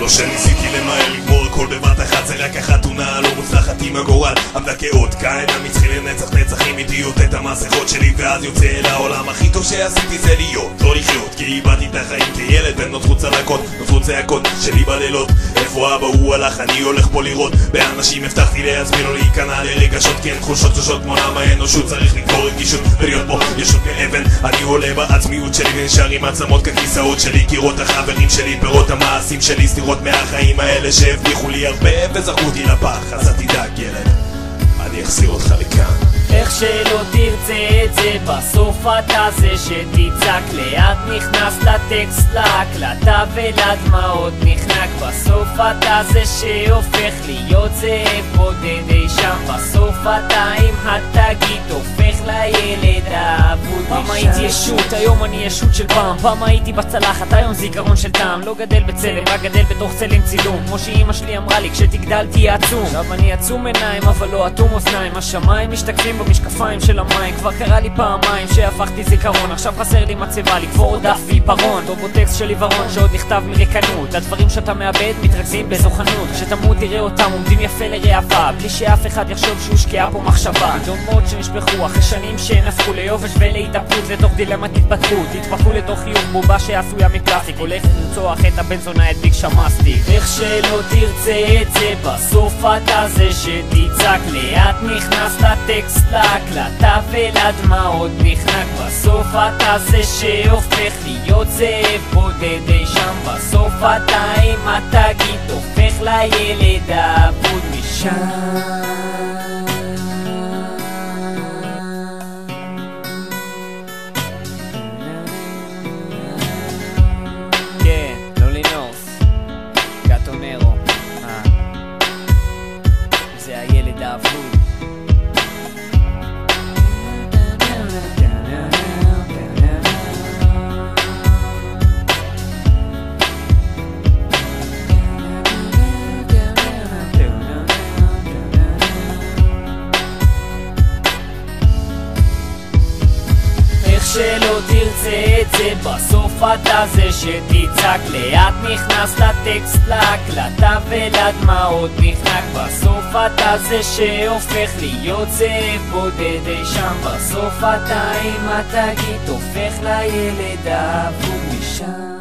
לא שניסיתי למהר לגמור הכל בבת אחת זה רק החתונה הלא מוצלחת עם הגורל. עמדה כאות קין המצחי לנצח נצחים איטיות את המסכות שלי ואז יוצא אל העולם. הכי טוב שעשיתי זה להיות לא לחיות כי איבדתי את החיים כילד ונוצרו צלקות צעקות שלי בלילות. איפה אבא? הוא הלך אני הולך פה לראות. באנשים הבטחתי לעצמי לא להיכנע לרגשות. כי הן תחושות תשושות כמו למה האנושות. צריך לקבור רגישות ולהיות פה ישות מאבן אני עולה בעצמיות שלי ונשאר עם עצמות ככיסאות שלי. קירות החברים שלי פירות המעשים שלי סתירות מהחיים האלה שהבטיחו לי הרבה וזרקו אותי לפח. אז אל תדאג ילד אני אחזיר אותך לכאן. איך שלא תרצה את זה, בסוף אתה זה שתצעק. לאט נכנס לטקסט, להקלטה ולדמעות נחנק. בסוף אתה זה שהופך להיות זאב בודד. אי שם בסוף אתה עם התגית הופך לילד האבוד הייתי ישות, היום אני ישות של פעם. פעם הייתי בצלחת, היום זיכרון של טעם. לא גדל בצלם, רק גדל בתוך צלם צילום. כמו שאימא שלי אמרה לי, כשתגדל תהיה עצום. עכשיו אני עצום עיניים, אבל לא אטום אוזניים. השמיים משתקפים במשקפיים של המים. כבר קרה לי פעמיים שהפכתי זיכרון. עכשיו חסר לי מצבה לקבור דף ועיפרון. טוב או טקסט של עיוורון שעוד נכתב מריקנות. הדברים שאתה מאבד מתרכזים בזוכנות. כשתמות תראה אותם עומדים יפה לראווה בלי שאף אחד יחשוב שהושקעה פה מחשבה. דומות שנשפכו אחרי שנים שהן הפכו ליובש ולהתאפקות לתוך דילמת התפתחות התפתחו לתוך חיוך בובה שעשויה מפלסטיק הולכת לרצוח את הבן זונה את ביג שמאסטיק איך שלא תרצה את זה, בסוף אתה זה שתצעק. לאט נכנס לטקסט, להקלטה ולדמעות נחנק. בסוף אתה זה שהופך להיות זאב בודד אי שם. בסוף אתה עם התגית הופך לילד האבוד משם האבוד שלא תרצה את זה, בסוף אתה זה שתצעק. לאט נכנס לטקסט, להקלטה ולדמעות נחנק. בסוף אתה זה שהופך להיות זאב בודד אי שם. בסוף אתה עם התגית הופך לילד האבוד משם